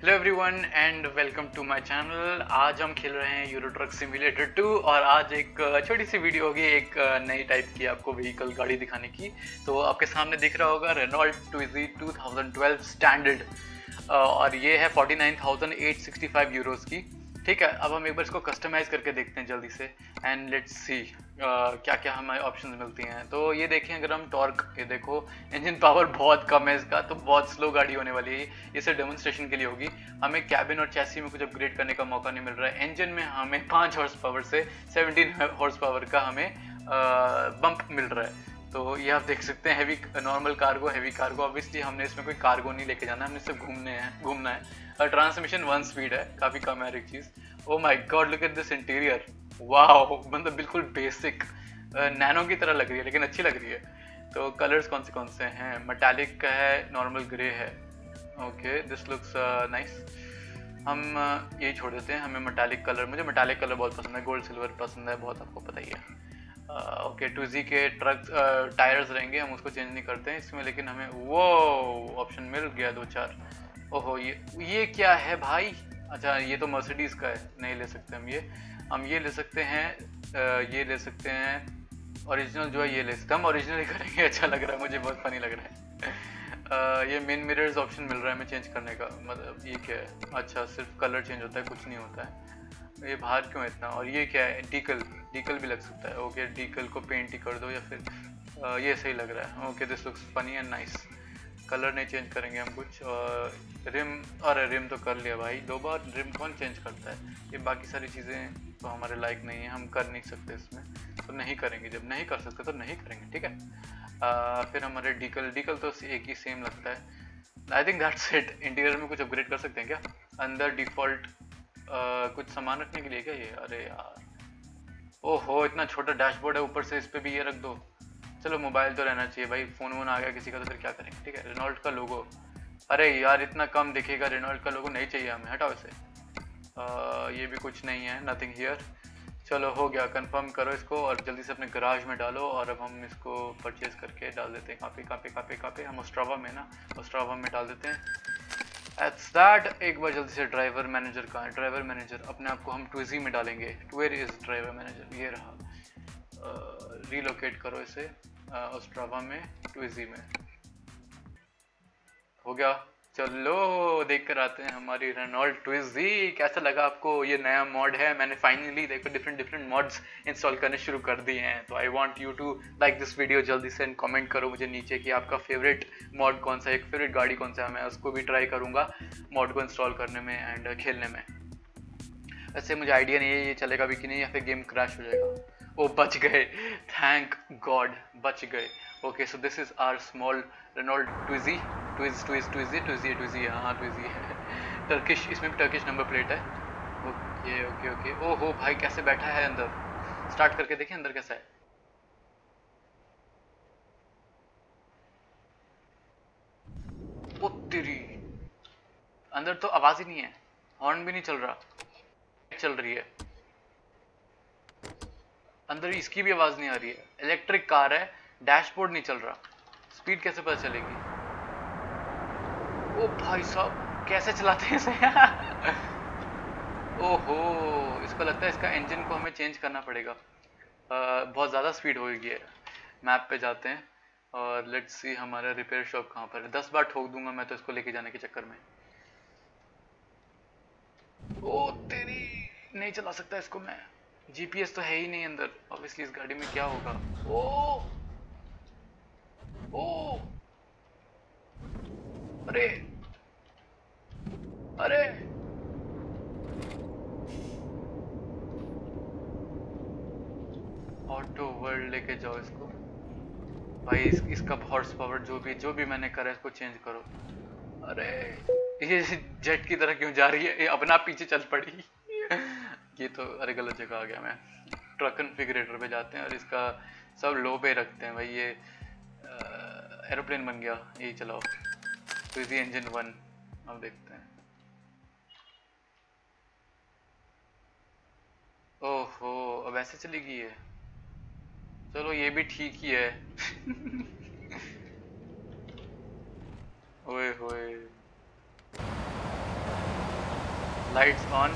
Hello everyone and welcome to my channel आज हम खेल रहे हैं यूरो ट्रक सिमुलेटर 2 और आज एक छोटी सी वीडियो होगी एक नई टाइप की आपको व्हीकल गाड़ी दिखाने की। तो आपके सामने दिख रहा होगा रेनॉल्ट ट्विजी 2012 स्टैंडर्ड और ये है 49,865 यूरोस की। ठीक है, अब हम एक बार इसको कस्टमाइज करके देखते हैं जल्दी से एंड लेट्स सी क्या क्या हमें ऑप्शंस मिलती हैं। तो ये देखें, अगर हम टॉर्क ये देखो इंजन पावर बहुत कम है इसका तो बहुत स्लो गाड़ी होने वाली है ये सिर्फ़ डेमोन्स्ट्रेशन के लिए होगी। हमें कैबिन और चैसी में कुछ अपग्रेड करने का मौका नहीं मिल रहा है। इंजन में हमें पाँच हॉर्स पावर से सेवनटीन हॉर्स पावर का हमें बम्प मिल रहा है। तो ये आप देख सकते हैं heavy normal cargo heavy cargo obviously हमने इसमें कोई कार्गो नहीं लेके जाना, हमने सिर्फ़ घूमने हैं, घूमना है। और ट्रांसमिशन वन स्पीड है, काफ़ी कम है हर एक चीज़। ओ my god look at this interior वाह मतलब बिल्कुल बेसिक नैनो की तरह लग रही है, लेकिन अच्छी लग रही है। तो कलर्स कौन से कौन से हैं? मेटालिक का है नॉर्मल ग्रे है। ओके दिस लुक्स नाइस हम यही छोड़ देते हैं, हमें मेटालिक कलर मुझे मेटालिक कलर बहुत पसंद है गोल्ड सिल्वर पसंद है, बहुत आपको पता ही है। ओके टू जी के ट्रक टायर्स रहेंगे, हम उसको चेंज नहीं करते हैं इसमें, लेकिन हमें वो ऑप्शन मिल गया दो चार। ओहो, ये ये क्या है भाई? अच्छा ये तो मर्सिडीज़ का है, नहीं ले सकते हम ये। हम ये ले सकते हैं ये ले सकते हैं ओरिजिनल जो है ये ले सकते हैं। हम ओरिजिनल ही करेंगे अच्छा लग रहा है, मुझे बहुत फनी लग रहा है। ये मेन मिरर्स ऑप्शन मिल रहा है हमें चेंज करने का मतलब ये क्या है? अच्छा सिर्फ़ कलर चेंज होता है, कुछ नहीं होता है। ये बाहर क्यों इतना? और ये क्या है? डीकल डीकल भी लग सकता है। ओके डीकल को पेंट ही कर दो या फिर ये सही लग रहा है। Okay this looks funny and nice colour नहीं चेंज करेंगे हम कुछ। और रिम अरे रिम तो कर लिया भाई। दो बार रिम कौन चेंज करता है? ये बाकी सारी चीज़ें तो हमारे लायक नहीं है। हम कर नहीं सकते इसमें। तो नहीं करेंगे। जब नहीं कर सकते तो नहीं करेंगे ठीक है? आ, फिर हमारे डीकल डीकल तो एक ही सेम लगता है। I think that's it interior में कुछ अपग्रेड कर सकते हैं क्या? अंदर डिफ़ॉल्ट कुछ सामान रखने के लिए क्या ये? अरे यार। ओहो, इतना छोटा डैशबोर्ड है, ऊपर से इस पर भी ये रख दो। चलो मोबाइल तो रहना चाहिए भाई। फ़ोन वोन आ गया किसी का तो फिर क्या करेंगे ठीक है रेनॉल्ड का लोगो अरे यार, इतना कम दिखेगा रेनॉल्ड का लोगो नहीं चाहिए हमें, हटाओ इसे। ये भी कुछ नहीं है नथिंग हियर चलो, हो गया कंफर्म करो इसको और जल्दी से अपने गराज में डालो और अब हम इसको परचेज करके डाल देते हैं। काफ़ी काफ़ी काफ़ी काफ़ी। हम ऑस्ट्रावा में ना ऑस्ट्रावा में डाल देते हैं। एट्स दैट एक बार जल्दी से ड्राइवर मैनेजर का ड्राइवर मैनेजर अपने आप को हम ट्विजी में डालेंगे। ट्वेर इज़ ड्राइवर मैनेजर ये रहा। रीलोकेट करो इसे ऑस्ट्रावा uh, में ट्विजी में। हो गया? चलो देख कर आते हैं हमारी रेनॉल्ड ट्विजी कैसा लगा आपको? ये नया मॉड है। मैंने फाइनली देखो डिफरेंट डिफरेंट मॉड्स इंस्टॉल करने शुरू कर दिए हैं। तो I want you to like this video जल्दी से कमेंट करो मुझे नीचे कि आपका फेवरेट मॉड कौन सा एक फेवरेट गाड़ी कौन सा है। मैं उसको भी ट्राई करूँगा मॉड को इंस्टॉल करने में एंड खेलने में। वैसे मुझे आइडिया नहीं है ये चलेगा भी कि नहीं या फिर गेम क्रैश हो जाएगा। वो बच गए। थैंक गॉड बच गए। Okay so this is our small Renault Twizy twiz twiz हाँ है टर्किश इसमें भी टर्किश नंबर प्लेट है। ओके ओके ओके ओ हो भाई, कैसे बैठा है अंदर? स्टार्ट करके देखें अंदर कैसा है। तेरी। अंदर तो आवाज़ ही नहीं है। हॉर्न भी नहीं चल रहा। चल रही है। अंदर इसकी भी आवाज़ नहीं आ रही है। इलेक्ट्रिक कार है। डैशबोर्ड नहीं चल रहा। स्पीड कैसे पता चलेगी? ओ भाई साहब कैसे चलाते हैं इसे? ओहो इसको लगता है इसका इंजन को हमें चेंज करना पड़ेगा। आ, बहुत ज़्यादा स्पीड होगी है मैप पे जाते हैं और लेट्स सी हमारा रिपेयर शॉप कहाँ पर है। दस बार ठोक दूँगा मैं तो इसको लेके जाने के चक्कर में। ओ तेरी नहीं चला सकता इसको मैं। जीपीएस तो है ही नहीं अंदर। ऑब्वियसली इस गाड़ी में क्या होगा? ओ ओ अरे। अरे। ऑटो वर्ल्ड लेके जाओ इसको। भाई इस, इसका हॉर्स पावर जो भी जो भी मैंने करा इसको चेंज करो। अरे। ये जेट की तरह क्यों जा रही है? ये अपना पीछे चल पड़ी। ये तो अरे गलत जगह आ गया मैं। ट्रक कन्फिग्रेटर पे जाते हैं और इसका सब लो पे रखते हैं। भाई ये एरोप्लेन बन गया। यही चलाओ। इसी इंजन वन अब देखते हैं। ओहो, अब ऐसे चलेगी ये। चलो, ये भी ठीक ही है। ओए होए। लाइट्स ऑन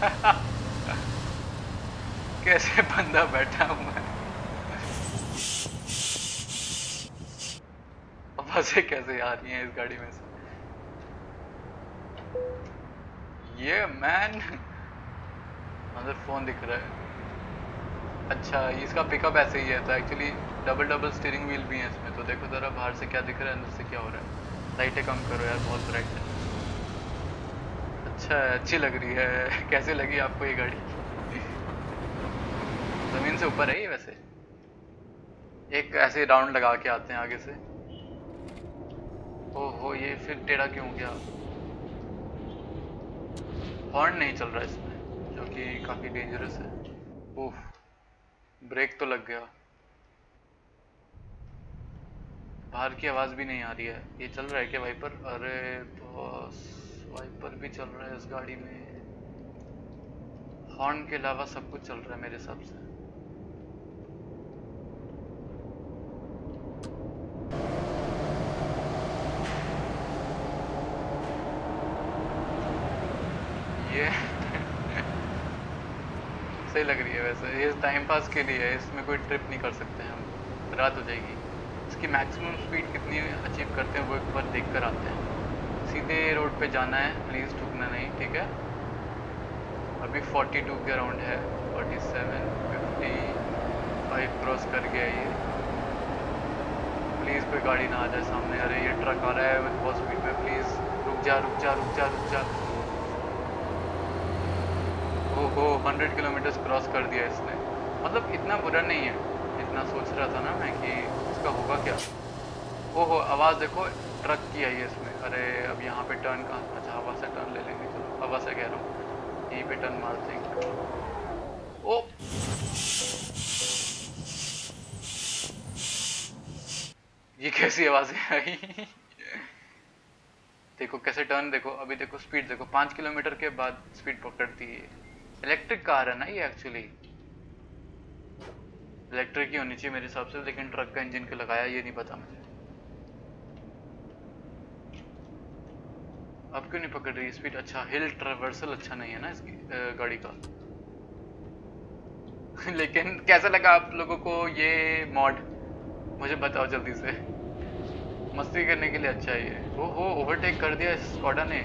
कैसे बंदा बैठा हुआ है? आवाज़ें कैसे आ रही हैं इस गाड़ी में से? ये मैन अंदर फ़ोन दिख रहा है। अच्छा इसका पिकअप ऐसे ही है तो actually double double steering wheel भी है इसमें। तो देखो ज़रा बाहर से क्या दिख रहा है, अंदर से क्या हो रहा है। लाइटें कम करो यार, बहुत ब्राइट है। अच्छा अच्छी लग रही है। कैसे लगी आपको ये गाड़ी? ज़मीन से ऊपर है ये वैसे? एक ऐसे राउंड लगा के आते हैं आगे से। ओहो, ये फिर टेढ़ा क्यों गया? हॉर्न नहीं चल रहा इसमें, जो कि काफ़ी डेंजरस है। ओह ब्रेक तो लग गया। बाहर की आवाज़ भी नहीं आ रही है। ये चल रहा है क्या वाइपर अरे बॉस वाइपर भी चल रहा है इस गाड़ी में। हॉर्न के अलावा सब कुछ चल रहा है मेरे हिसाब से ये सही लग रही है वैसे। ये टाइम पास के लिए है इसमें कोई ट्रिप नहीं कर सकते हम। रात हो जाएगी। इसकी मैक्सिमम स्पीड कितनी अचीव करते हैं वो एक बार देख कर आते हैं। सीधे रोड पे जाना है प्लीज़ ठुकना नहीं, ठीक है? अभी 42 के अराउंड है। 47 55 क्रॉस कर गया ये। प्लीज़ कोई गाड़ी ना आ जाए सामने। अरे ये ट्रक आ रहा है बहुत स्पीड में। प्लीज़ रुक जा रुक जा रुक जा रुक जा। ओहो हंड्रेड किलोमीटर क्रॉस कर दिया इसने। मतलब इतना बुरा नहीं है। इतना सोच रहा था ना मैं कि इसका होगा क्या। ओहो, आवाज़ देखो ट्रक की आई है इसमें। अरे, अब यहाँ पे टर्न कहाँ अच्छा हवा से टर्न ले लेंगे, चलो, हवा से कह रहा हूँ। यहीं पे टर्न मारते हैं। ओ! ये कैसी आवाज़ें आई देखो, कैसे टर्न देखो, अभी देखो स्पीड देखो, पाँच किलोमीटर के बाद स्पीड पकड़ती है इलेक्ट्रिक कार है ना ये एक्चुअली इलेक्ट्रिक ही होनी चाहिए मेरे हिसाब से, लेकिन ट्रक का इंजन के लगाया, ये नहीं पता मुझे. अब क्यों नहीं पकड़ रही स्पीड अच्छा हिल ट्रेवर्सल अच्छा नहीं है ना इसकी गाड़ी का. लेकिन कैसा लगा आप लोगों को ये मॉड मुझे बताओ जल्दी से. मस्ती करने के लिए अच्छा है ये. ओ हो ओवरटेक कर दिया स्कॉडा ने.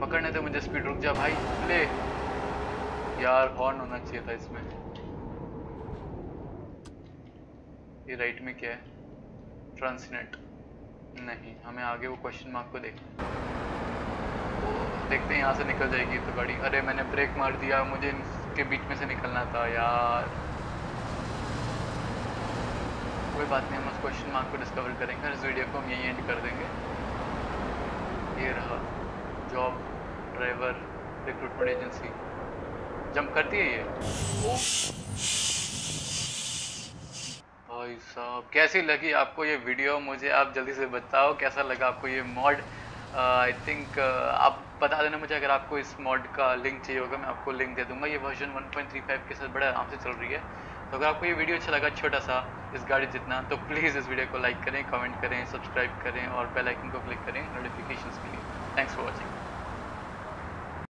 पकड़ने तो मुझे स्पीड रुक जा भाई. ले. यार हॉर्न होना चाहिए था इसमें। ये राइट में क्या है? ट्रांसनेट नहीं, हमें आगे वो क्वेश्चन मार्क को देखना तो देखते हैं यहाँ से निकल जाएगी तो गाड़ी। अरे, मैंने ब्रेक मार दिया, मुझे इनके बीच में से निकलना था यार। कोई बात नहीं, हम उस क्वेश्चन मार्क को डिस्कवर करेंगे और इस वीडियो को हम यही एंड कर देंगे। ये रहा job driver recruitment agency jump करती है ये। भाई साहब कैसी लगी आपको ये वीडियो मुझे आप जल्दी से बताओ कैसा लगा आपको ये mod I uh, think uh, आप बता देना मुझे अगर आपको इस मॉड का लिंक चाहिए होगा मैं आपको लिंक दे दूँगा। ये वर्जन 1.35 के साथ बड़े आराम से चल रही है। तो अगर आपको ये वीडियो अच्छा लगा छोटा सा इस गाड़ी जितना तो प्लीज़ इस वीडियो को लाइक करें कमेंट करें सब्सक्राइब करें और बेल आइकन को क्लिक करें नोटिफिकेशंस के लिए। Thanks for watching